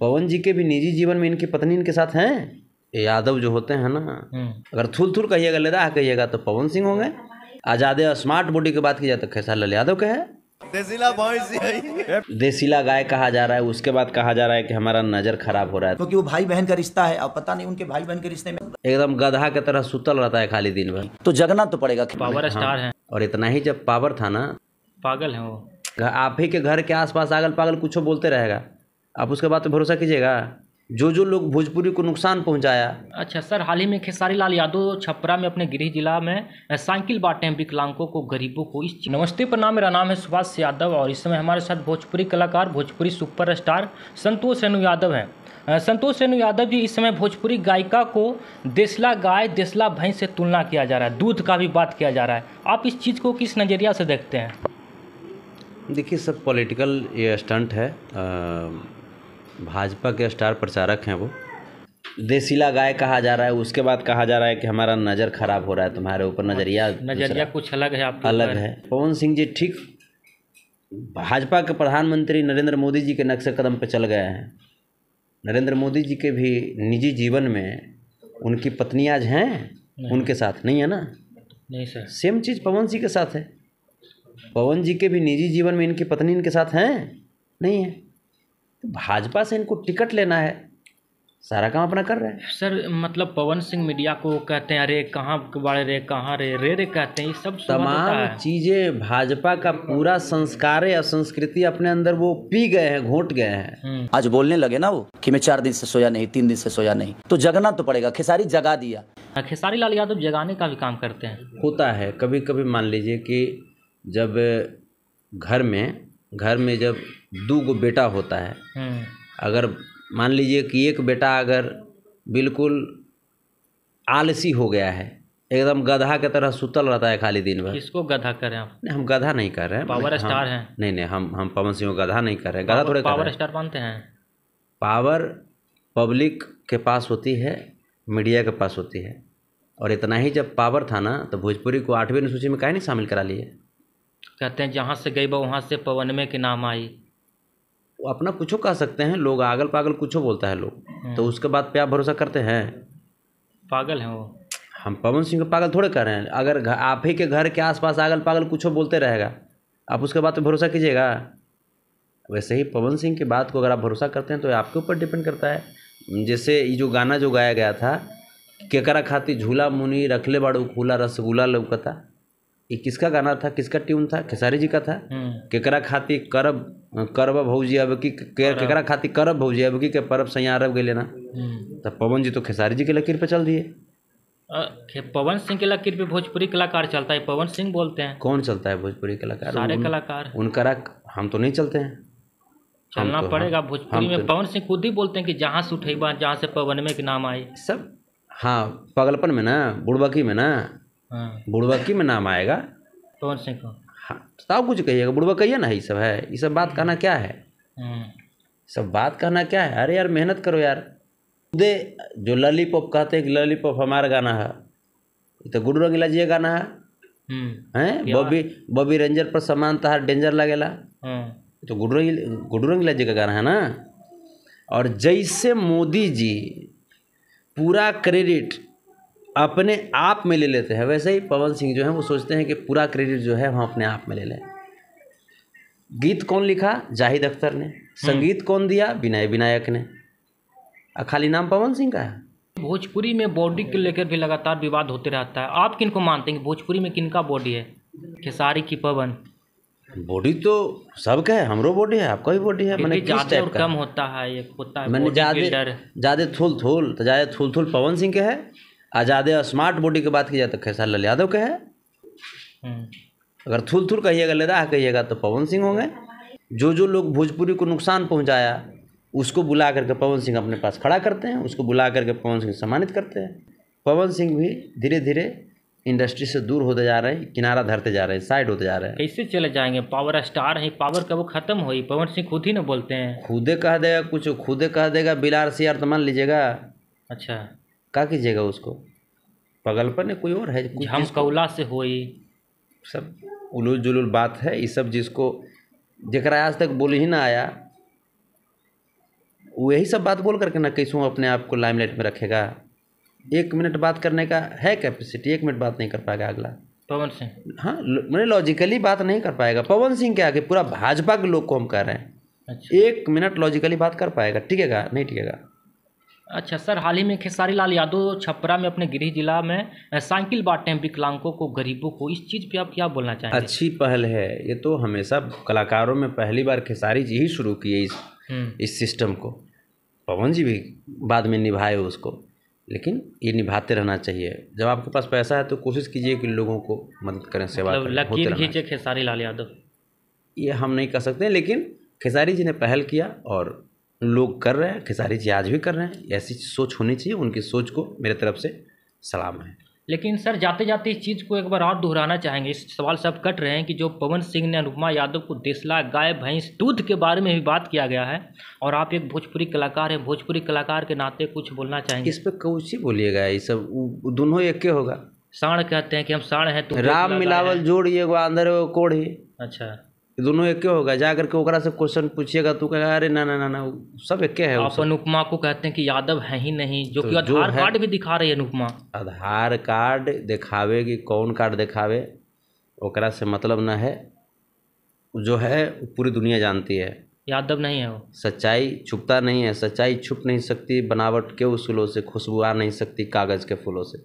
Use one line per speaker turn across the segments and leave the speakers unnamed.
पवन जी के भी निजी जीवन में इनकी पत्नी इनके साथ हैं? यादव जो होते हैं ना
हम्म।
अगर थुल थुल कहिएगा लेदा कहिएगा तो पवन सिंह होंगे। आजादे स्मार्ट बॉडी की बात की जाए तो खेसारी लाल यादव के है।
देसीला
गाय कहा जा रहा है उसके बाद कहा जा रहा है कि हमारा नज़र खराब हो रहा है।
क्योंकि वो भाई बहन का रिश्ता है अब पता नहीं उनके भाई बहन के रिश्ते में
एकदम गधा की तरह सुतल रहता है खाली दिन भर।
तो जगना तो पड़ेगा।
पावर स्टार हैं।
और इतना ही जब पावर था ना
पागल है वो।
आप ही के घर के आसपास अगल पागल कुछ बोलते रहेगा। आप उसके बाद तो भरोसा कीजिएगा। जो जो लोग भोजपुरी को नुकसान पहुँचाया।
अच्छा सर हाल ही में खेसारी लाल यादव छपरा में अपने गृह जिला में साइकिल बांटे हैं विकलांगों को गरीबों को इस नमस्ते प्रणाम मेरा नाम है सुभाष यादव और इस समय हमारे साथ भोजपुरी कलाकार भोजपुरी सुपर स्टार संतोष रेणु यादव हैं। संतोष रेणु यादव जी इस समय भोजपुरी गायिका को देसला गाय देसला भैंस से तुलना किया जा रहा है दूध का भी बात किया जा रहा है। आप इस चीज़ को किस नज़रिया से देखते हैं?
देखिए सब पॉलिटिकल ये स्टंट है। भाजपा के स्टार प्रचारक हैं वो। देसीला गाय कहा जा रहा है उसके बाद कहा जा रहा है कि हमारा नज़र खराब हो रहा है तुम्हारे ऊपर नज़रिया
नज़रिया कुछ अलग है आपके
अलग है। पवन सिंह जी ठीक। भाजपा के प्रधानमंत्री नरेंद्र मोदी जी के नक्श कदम पर चल गए हैं। नरेंद्र मोदी जी के भी निजी जीवन में उनकी पत्नी आज हैं? उनके साथ नहीं है ना?
नहीं सर।
सेम चीज़ पवन सिंह के साथ है। पवन जी के भी निजी जीवन में इनकी पत्नी इनके साथ हैं? नहीं है। तो भाजपा से इनको टिकट लेना है। सारा काम अपना कर रहे हैं।
सर मतलब पवन सिंह मीडिया को कहते हैं अरे कहाँ बाड़े रे कहाँ रे रे रे कहते हैं ये सब
तमाम चीज़ें भाजपा का पूरा संस्कार या संस्कृति अपने अंदर वो पी गए हैं घोट गए हैं।
हम्म,
आज बोलने लगे ना वो कि मैं चार दिन से सोया नहीं तीन दिन से सोया नहीं। तो जगना तो पड़ेगा खेसारी जगा दिया।
खेसारी लाल यादव जगाने का भी काम करते हैं।
होता है कभी कभी मान लीजिए कि जब घर में घर में जब दो गो बेटा होता है
हम्म,
अगर मान लीजिए कि एक बेटा अगर बिल्कुल आलसी हो गया है एकदम गधा की तरह सुतल रहता है खाली दिन भर।
किसको गधा करें आप?
नहीं हम गधा नहीं कर रहे हैं।
पावर स्टार हैं।
नहीं नहीं हम हम पवन सिंह को गधा नहीं कर रहे हैं। गधा थोड़े
पावर स्टार मानते हैं।
पावर पब्लिक के पास होती है मीडिया के पास होती है। और इतना ही जब पावर था ना तो भोजपुरी को आठवीं अनुसूची में काहे नहीं शामिल करा लिए?
कहते हैं जहाँ से गई बा वहाँ से पवन में के नाम आई।
वो अपना कुछ कह सकते हैं लोग आगल पागल कुछ बोलता है लोग। तो उसके बाद पे आप भरोसा करते हैं?
पागल हैं वो।
हम पवन सिंह को पागल थोड़े कर रहे हैं। अगर आप ही के घर के आसपास आगल पागल कुछ बोलते रहेगा आप उसके बाद पे भरोसा कीजिएगा। वैसे ही पवन सिंह की बात को अगर आप भरोसा करते हैं तो आपके ऊपर डिपेंड करता है। जैसे ये जो गाना जो गाया गया था केकरा खाती झूला मुनी रखले बाड़ू खुला रसगुल्ला लौकता। ये किसका गाना था? किसका ट्यून था? खेसारी जी का था?
हम्म,
केकरा खाती करब करब भौजी अब की केकरा खाती करब भौजी अब की के परब सैया अरब गए लेना
हम्म।
तब पवन जी तो खेसारी जी के लकीर पे चल दिए।
पवन सिंह के लकीर पे भोजपुरी कलाकार चलता है। पवन सिंह बोलते हैं।
कौन चलता है भोजपुरी कलाकार?
सारे कलाकार।
उनका हम तो नहीं चलते हैं।
चलना
तो-
पड़ेगा। भोजपुरी में
तो-
पवन सिंह खुद ही बोलते हैं कि जहाँ से उठेबा जहाँ से पवन में के नाम आई
सब हाँ पगलपन में ना बुड़बकी में ना।
हाँ।
बुड़बकी में नाम आएगा?
पवन सिंह को
हाँ तब कुछ कहिएगा बुड़बक कहिए ना ये सब है। ये सब बात कहना क्या है?
हम्म,
सब बात कहना क्या है? अरे यार मेहनत करो यार। दे जो ललीपॉप कहते हैं कि ललीपॉप हमारा गाना है ये तो गुडू रंगीला जी गाना है।
हम्म,
हैं? बॉबी बॉबी रेंजर पर समान तहार डेंजर लगेला।
हम्म,
तो गुडू रंगीला गुडू रंगीला जी का गाना है ना? और जैसे मोदी जी पूरा क्रेडिट अपने आप में ले लेते हैं। वैसे ही पवन सिंह जो है वो सोचते हैं कि पूरा क्रेडिट जो है हम अपने आप में ले लें। गीत कौन लिखा? जाहिद अख्तर ने। संगीत कौन दिया? विनय विनायक ने। और खाली नाम पवन सिंह का है?
भोजपुरी में बॉडी को लेकर भी लगातार विवाद होते रहता है। आप किन को मानते हैं कि भोजपुरी में किनका बॉडी है? खेसारी की पवन।
बॉडी तो सबका है हमरो बॉडी है आपका भी बॉडी है। मैंने किस
ज़्यादा
टाइप का
कम होता है एक होता है
मैंने ज़्यादा ज़्यादा थूल थूल तो ज़्यादा थूल थूल पवन सिंह के है। और स्मार्ट बॉडी की बात की जाए तो खेसारी लाल यादव के है।
हम्म,
अगर थूल थूल कहिएगा लेदा कहिएगा तो पवन सिंह होंगे। जो जो लोग भोजपुरी को नुकसान पहुँचाया उसको बुला करके पवन सिंह अपने पास खड़ा करते हैं उसको बुला करके पवन सिंह सम्मानित करते हैं। पवन सिंह भी धीरे धीरे इंडस्ट्री से दूर होते जा रहे हैं किनारा धरते जा रहे हैं साइड होते जा रहे हैं।
कैसे चले जाएँगे? पावर स्टार है पावर कब खत्म हुई? पवन सिंह खुद ही ना बोलते हैं।
खुदे कह देगा कुछ खुदे कह देगा बिलार सियार तो मान लीजिएगा।
अच्छा।
का कीजिएगा उसको? पगलपन है कोई और है कुछ
हम कौला से होई
सब उलूल जुलूल बात है ये सब जिसको जरा आज तक बोल ही ना आया वो यही सब बात बोल करके ना कैसों अपने आप को लाइमलाइट में रखेगा? एक मिनट बात करने का है कैपेसिटी एक मिनट बात नहीं कर पाएगा अगला।
पवन सिंह।
हाँ मैंने लॉजिकली बात नहीं कर पाएगा। पवन सिंह के आगे पूरा भाजपा के लोग को हम कह रहे हैं।
अच्छा।
एक मिनट लॉजिकली बात कर पाएगा टिकेगा नहीं टिकेगा
अच्छा सर हाल ही में खेसारी लाल यादव छपरा में अपने गृह जिला में साइकिल बांटे हैं विकलांगों को गरीबों को इस चीज़ पे आप क्या बोलना चाहेंगे?
अच्छी पहल है। ये तो हमेशा कलाकारों में पहली बार खेसारी जी ही शुरू किए इस
हम्म,
इस सिस्टम को। पवन जी भी बाद में निभाए उसको लेकिन ये निभाते रहना चाहिए। जब आपके पास पैसा है तो कोशिश कीजिए कि लोगों को मदद करें सेवा
मतलब लकीर खींचे खेसारी लाल यादव।
ये हम नहीं कर सकते लेकिन खेसारी जी ने पहल किया और लोग कर रहे हैं खेसारी जी आज भी कर रहे हैं ऐसी सोच होनी चाहिए उनकी सोच को मेरे तरफ़ से सलाम है।
लेकिन सर जाते जाते इस चीज़ को एक बार और दोहराना चाहेंगे। इस सवाल से आप कट रहे हैं कि जो पवन सिंह ने अनुपमा यादव को देसला गाय भैंस दूध के बारे में भी बात किया गया है और आप एक भोजपुरी कलाकार हैं भोजपुरी कलाकार के नाते कुछ बोलना चाहेंगे?
इस पर कौची बोलिएगा ये सब दोनों एक के होगा।
साण कहते हैं कि हम साण हैं तो
राम मिलावल
हैं।
जोड़ एगो कोढ़ी।
अच्छा।
ये दोनों एक होगा? जा करके ओकरा से क्वेश्चन पूछिएगा तू कहेगा अरे ना ना ना ना सब एक है
आप अनुपमा को कहते हैं कि यादव है ही नहीं जो
तो
कि आधार कार्ड भी दिखा रही है अनुपमा
आधार कार्ड दिखावे कि कौन कार्ड दिखावे ओकरा से मतलब ना है। जो है पूरी दुनिया जानती है।
यादव नहीं है वो।
सच्चाई छुपता नहीं है। सच्चाई छुप नहीं सकती बनावट के उसूलों से खुशबू आ नहीं सकती कागज़ के फूलों से?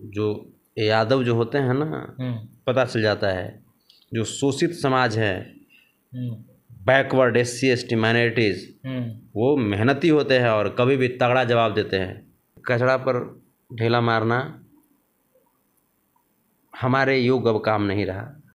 जो यादव जो होते हैं ना
हम्म,
पता चल जाता है। जो शोषित समाज है backward S C S T minorities वो मेहनती होते हैं और कभी भी तगड़ा जवाब देते हैं। कचरा पर ढेला मारना हमारे युग अब काम नहीं रहा।